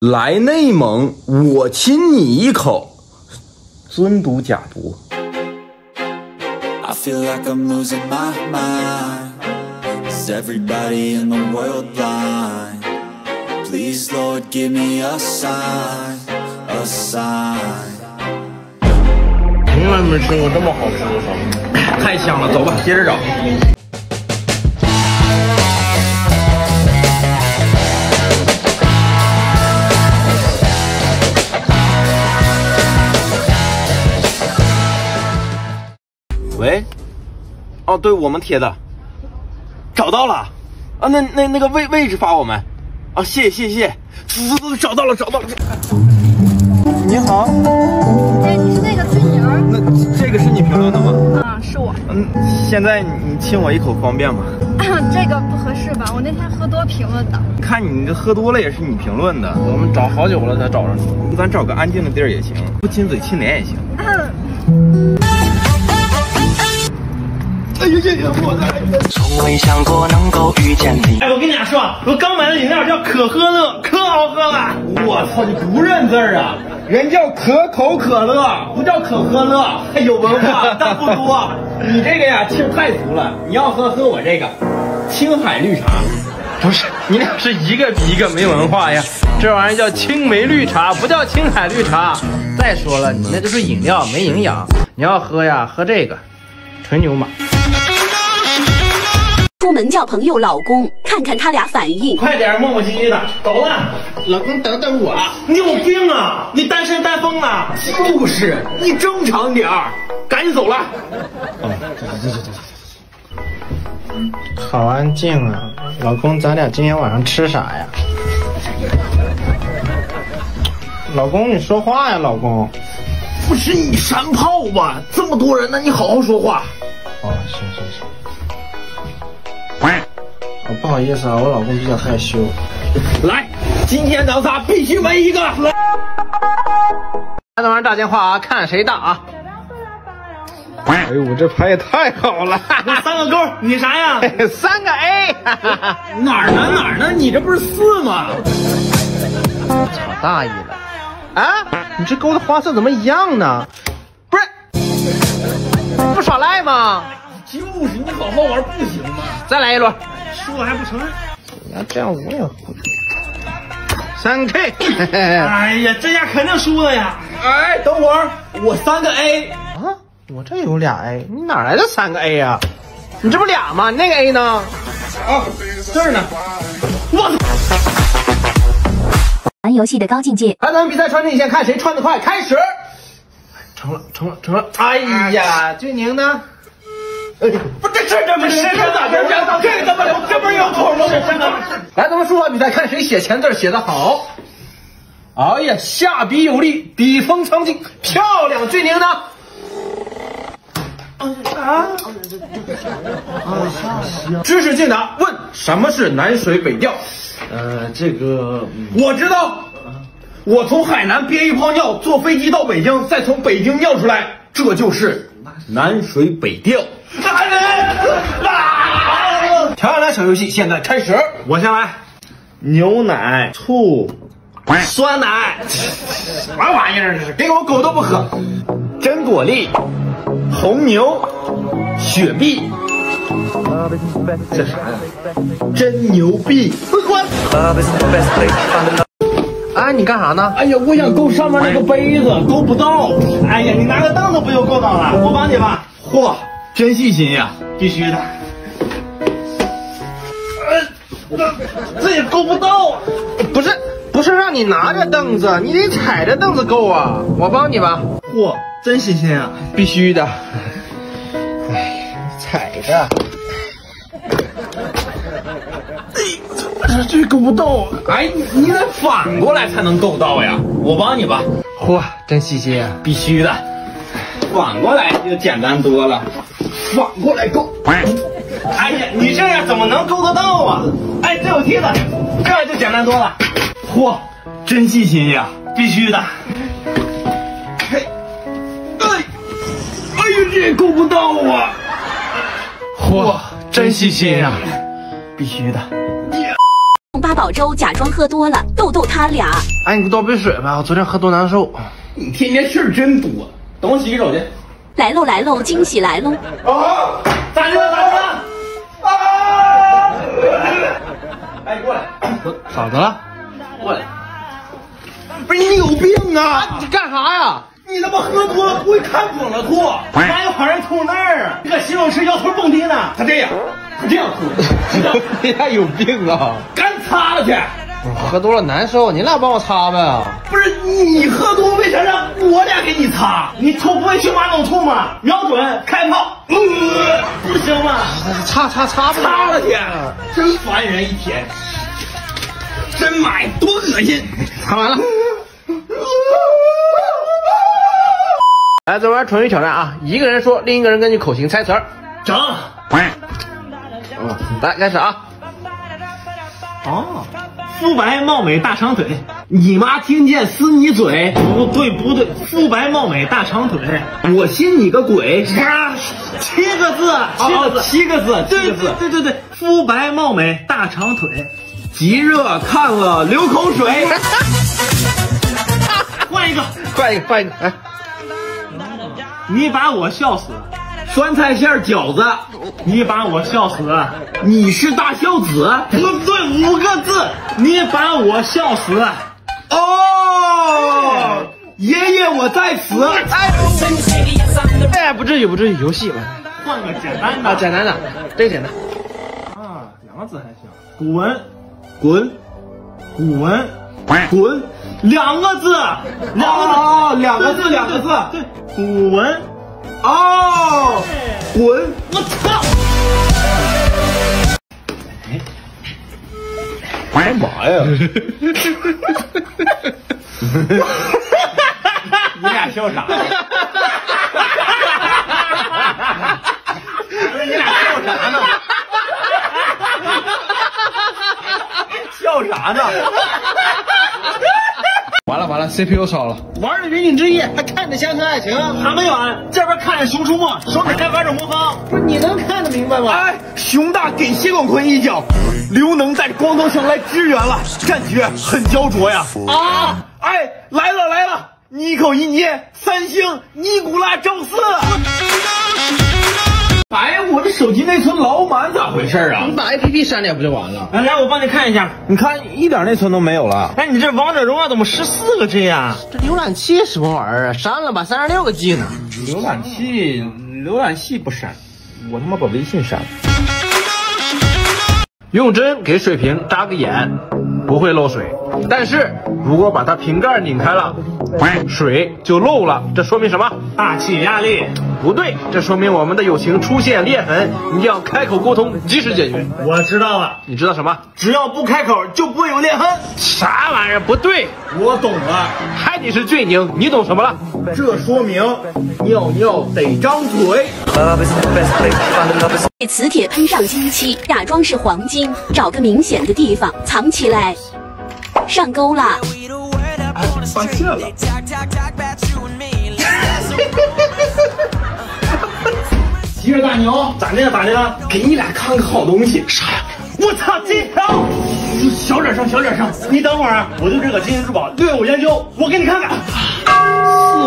来内蒙，我亲你一口，尊嘟假嘟。I feel like I'm losing my mind. Is everybody in the world blind? Please, Lord, give me a sign, a sign. 从来没吃过这么好吃的烧，太香了！走吧，接着找。哦，对我们贴的，找到了，啊，那那那个位位置发我们，啊，谢谢谢谢，走走走，找到了找到了。你好，哎，你是那个翠宁？那这个是你评论的吗？啊，是我。嗯，现在你亲我一口方便吗？这个不合适吧？我那天喝多评论的。看你这喝多了也是你评论的，我们找好久了才找着你。咱找个安静的地儿也行，不亲嘴亲脸也行。哎呀呀呀！我的。从未想过能够遇见你。哎，我跟你俩说，我刚买的饮料叫可喝乐，可好喝了。我操，你不认字儿啊？人叫可口可乐，不叫可喝乐。还有文化，但不多。你这个呀，气儿太足了。你要喝，喝我这个青海绿茶。不是，你俩是一个比一个没文化呀！这玩意儿叫青梅绿茶，不叫青海绿茶。再说了，你那就是饮料，没营养。你要喝呀，喝这个，纯牛马。出门叫朋友老公，看看他俩反应。快点，磨磨唧唧的，走了。老公，等等我。你有病啊！你单身单疯了？就是，你正常点儿，赶紧走了。好安静啊，老公，咱俩今天晚上吃啥呀？老公，你说话呀，老公。不是你山炮吧？这么多人呢，你好好说话。哦，行行行。哦，不好意思啊，我老公比较害羞。来，今天咱仨必须围一个。来，这玩意儿打电话啊，看谁大啊。哎呦，我这牌也太好了，三个勾，你啥呀？三个 A，哪儿呢哪儿呢？你这不是四吗？操大意了！啊，你这勾的花色怎么一样呢？不是，不耍赖吗？就是，你好好玩不行吗？再来一轮。输了还不承认？那这样我也会。三 K，哎呀，这下肯定输了呀！哎，等会儿，我三个 A 啊，我这有俩 A，你哪来的三个 A 呀、你这不俩吗？那个 A 呢？啊，这儿呢。我操！玩游戏的高境界。来，咱们比赛穿针引线，看谁穿得快。开始。成了，成了，成了！哎呀，俊宁呢？不，这这这不是这咋这这这怎么这不是有口吗？这真的。来，咱们书法比赛，看谁写钱字写得好。哎呀，下笔有力，笔锋苍劲，漂亮！俊宁呢？啊！知识竞答，问什么是南水北调？呃，这个我知道，我从海南憋一泡尿，坐飞机到北京，再从北京尿出来，这就是南水北调。调养来小游戏现在开始，我先来，牛奶、醋、酸奶，什么玩意儿这是？给我狗都不喝。真果粒、红牛、雪碧，这啥呀？真牛逼！滚！哎，你干啥呢？哎呀，我想够上面那个杯子，够不到。哎呀，你拿个凳子不就够到了？我帮你吧。嚯，真细心呀！必须的。呃，这也够不到啊！不是，不是让你拿着凳子，你得踩着凳子够啊！我帮你吧。嚯，真细心啊！必须的。哎，踩着。这这够不到啊！哎，你得反过来才能够到呀！我帮你吧。嚯，真细心啊！必须的。反过来就简单多了。反过来勾。哎呀，你这样怎么能够得到啊？哎，这有梯子，这样就简单多了。嚯，真细心呀！必须的。嘿，哎，哎呀，这也够不到啊！嚯，真细心呀！必须的。八宝粥假装喝多了，逗逗他俩。哎，你给我倒杯水吧，我昨天喝多难受。你天天事儿真多。等我洗个手去。来喽来喽，惊喜来喽！啊！咋的了？咋的了？啊！哎，过来，咋的了？过来。不是你有病啊！你干啥呀？你他妈喝多了会看广了吐，哪有好人吐那儿啊？这个形容词摇头蹦迪呢，他这样，他这样吐，你还有病啊！赶紧擦了去。喝多了难受，你俩帮我擦呗。不是你喝多，为啥让我俩给你擦？你吐不会去马桶吐吗？瞄准开炮，呃，不行吗？擦擦擦吧，擦了去，真烦人一天，真妈呀，多恶心！擦完了。来，咱玩唇语挑战啊！一个人说，另一个人根据口型猜词儿。整。嗯，来开始啊！哦。肤白貌美大长腿，你妈听见撕你嘴？不对不对，肤白貌美大长腿，我信你个鬼！七个字，七个字，七个字，对对对对对，肤白貌美大长腿，极热看了流口水。换一个，换一个，换一个，哎，你把我笑死。酸菜馅饺子，你把我笑死！你是大孝子？不对，五个字，你把我笑死！哦，爷爷我在此！哎，哎，不至于，不至于，游戏吧，换个简单的，啊，简单的，这个简单。啊，两个字还行。古文，滚，古文，滚，两个字，两个字，两个字，两个字，对，古文。哦，滚！我操！哎，干嘛呀？你俩笑啥？不 是你俩笑啥呢？笑啥呢？完了完了，CPU 烧了。玩的云顶之弈，还看着乡村爱情，还没完。这边看着熊出没，手指开发着魔方。不是你能看得明白吗？哎，熊大给谢广坤一脚，刘能在光头强来支援了，战局很焦灼呀。啊！哎，来了来了，尼口一捏，三星尼古拉宙斯。哎呀，我这手机内存老满，咋回事啊？你把 APP 删掉不就完了？来来，我帮你看一下，你看一点内存都没有了。哎，你这王者荣耀怎么十四个 G 啊？这浏览器什么玩意儿啊？删了吧，三十六个 G 呢。浏览器，浏览器不删，我他妈把微信删了。用针给水瓶扎个眼，不会漏水。但是如果把它瓶盖拧开了，水就漏了。这说明什么？大气压力不对，这说明我们的友情出现裂痕，一定要开口沟通，及时解决。我知道了，你知道什么？只要不开口就不会有裂痕。啥玩意儿？不对，我懂了。还得是俊宁，你懂什么了？这说明尿尿得张嘴。给磁铁喷上金漆，假装是黄金，找个明显的地方藏起来。上钩了！哎，发现了。吉尔大牛，咋的了？咋的了？给你俩看个好东西。啥呀？我操，金条！小点声，小点声。你等会儿，我对这个金银珠宝略有研究，我给你看看。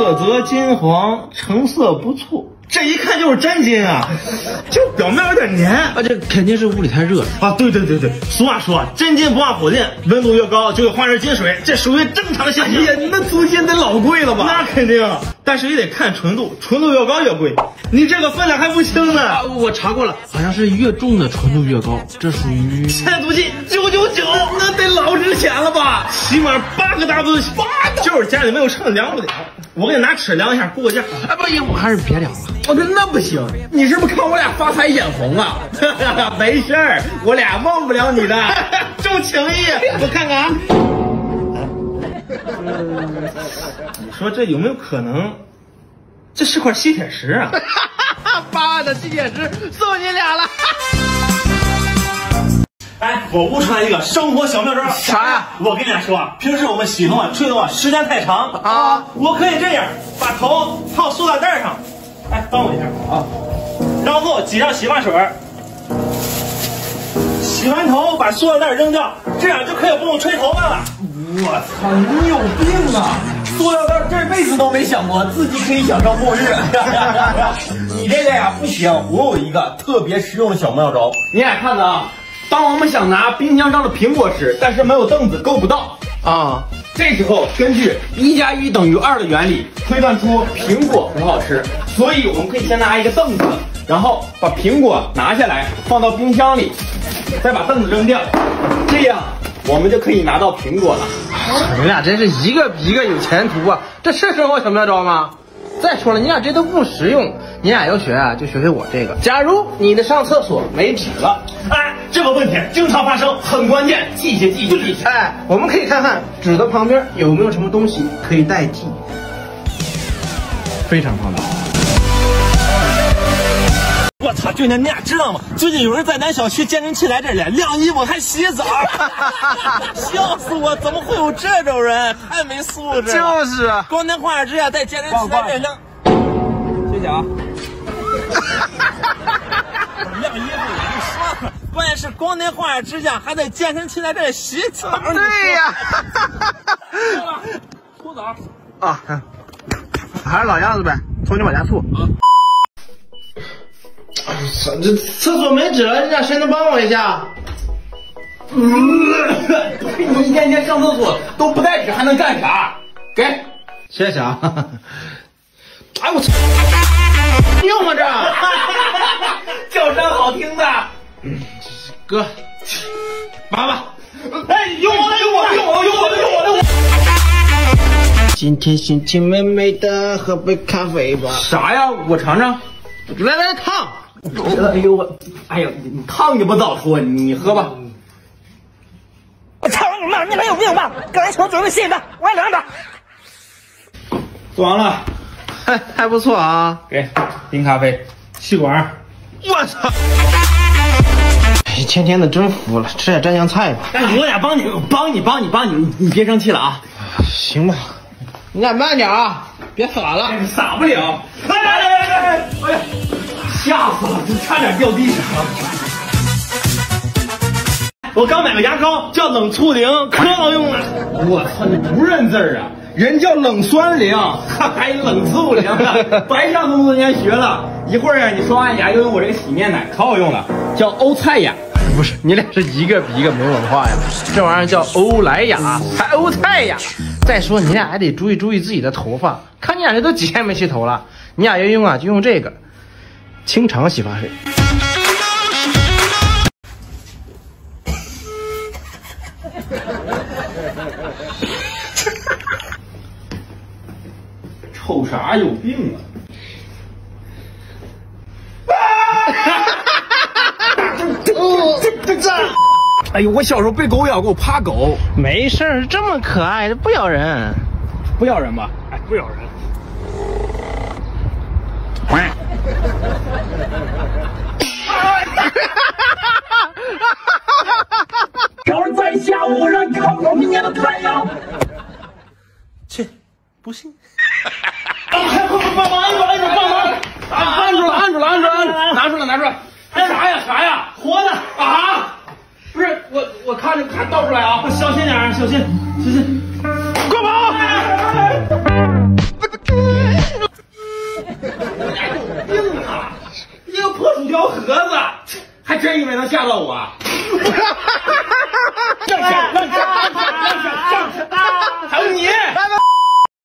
色泽金黄，成色不错。这一看就是真金啊，就表面有点粘啊，这肯定是屋里太热了啊。对对对对，俗话说真金不怕火炼，温度越高就会化成金水，这属于正常现象。哎呀，那租金得老贵了吧？那肯定，但是也得看纯度，纯度越高越贵。你这个分量还不轻呢。啊，我查过了，好像是越重的纯度越高，这属于千足金九九九，那得老值钱了吧？起码八个 W，八就是家里没有秤量不了。我给你拿尺量一下，估个价。哎，不行，我还是别量了。我说那不行，你是不是看我俩发财眼红啊？没事儿，我俩忘不了你的，重情义。我看看啊，你说这有没有可能？这是块吸铁石啊！八万的吸铁石送你俩了。哎，我悟出来一个生活小妙招。啥呀？我跟你俩说，平时我们洗头啊、吹头啊时间太长啊，我可以这样，把头套塑料袋上。哎，帮我一下啊！然后挤上洗发水，洗完头把塑料袋扔掉，这样就可以不用吹头发了。我操，你有病啊！塑料袋这辈子都没想过自己可以享受末日。你这个呀不行，我有一个特别实用的小妙招。你俩看着啊，当我们想拿冰箱上的苹果吃，但是没有凳子够不到啊，这时候根据一加一等于二的原理推断出苹果很好吃，所以我们可以先拿一个凳子，然后把苹果拿下来放到冰箱里，再把凳子扔掉，这样我们就可以拿到苹果了。你俩真是一个比一个有前途啊！这是生活小妙招吗？再说了，你俩这都不实用。你俩要学啊，就学学我这个。假如你的上厕所没纸了，哎，这个问题经常发生，很关键，记下记下记下。哎，我们可以看看纸的旁边有没有什么东西可以代替。非常棒的。我操，俊天，你俩知道吗？最近有人在咱小区健身器材这里晾衣服还洗澡，笑死我！怎么会有这种人？太没素质了！就是啊，光天化日之下在健身器材这里晾，谢谢啊。晾衣服也就算了，关键是光天化日之下还在健身器材这里洗澡。对呀。搓澡啊，还是老样子呗，从你往下搓。这厕所没纸了，你俩谁能帮我一下？你一天天上厕所都不带纸，还能干啥？给，谢谢啊。哎我操！用吗这？叫声好听的。哥，妈妈，哎，有我的，有我的，有我的，有我的，用我的。今天心情美美的，喝杯咖啡吧。啥呀？我尝尝。来来烫。哎呦我，哎呦，你烫你不早说，你喝吧。我操你妈！你们有病吧？刚才请我准备新的，我也凉着。做完了，还 还不错啊。给冰咖啡，吸管。我操！哎，一天天的真服了，吃点蘸酱菜吧。哎，我俩帮你，帮你，帮你，帮你，你别生气了啊。行吧，你俩慢点啊，别洒了。洒不了。来来来来来，哎呀！吓死了，这差点掉地上了。我刚买个牙膏，叫冷醋灵，可好用了。我操，你不认字儿啊？人叫冷酸灵，还冷醋灵，白上那么多年学了。一会儿啊，你刷完牙就用我这个洗面奶，可好用了，叫欧菜雅。不是，你俩是一个比一个没文化呀。这玩意儿叫欧莱雅，还欧菜雅。再说你俩还得注意注意自己的头发，看你俩这都几天没洗头了。你俩要用啊，就用这个。清肠洗发水。啥？有病啊！这这这！哎呦，我小时候被狗咬过，我怕狗。没事儿，这么可爱，不咬人，不咬人吧？哎，不咬人。要在下午让烤肉明年的太阳。切，不信。帮忙按住，按住，帮忙！啊，按住了，按住了，按住，按住！拿出来，拿出来！啥呀，啥呀？活的啊！不是我，我看你看倒出来啊！小心点，小心，小心！快跑！病啊！一个破薯条盒子，还真以为能吓到我？让下，让下。